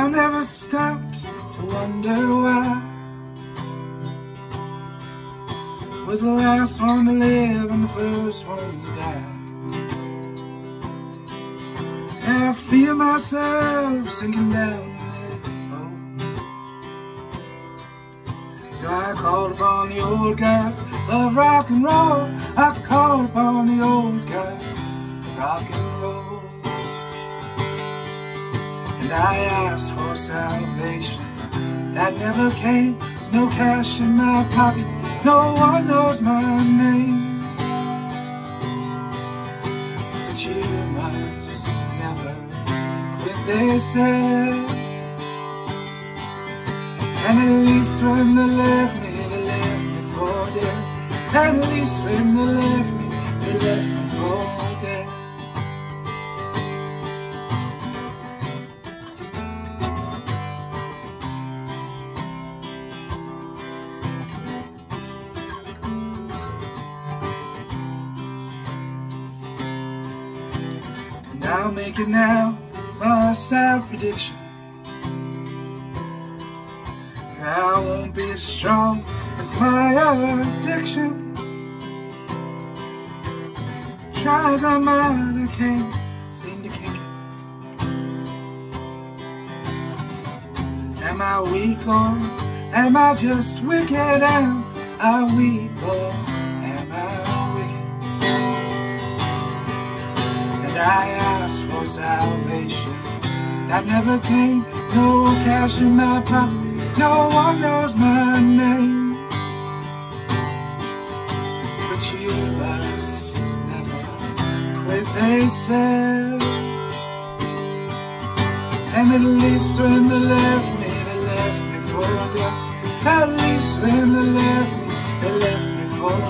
I never stopped to wonder why. Was the last one to live and the first one to die. And I feel myself sinking down this hole. So I called upon the old gods of rock and roll. I called upon the old gods For salvation that never came. No cash in my pocket, no one knows my name. But you must never quit, they said. And at least when they left me, they left me for dead. At least when they left I'll make it now, my sad prediction. I won't be as strong as my addiction. Try as I might, I can't seem to kick it. Am I weak or am I just wicked? Am I weak or I asked for salvation that never came. No cash in my pocket, no one knows my name. But you must never quit, they said. And at least when they left me, they left me for dead. At least when they left me, they left me for.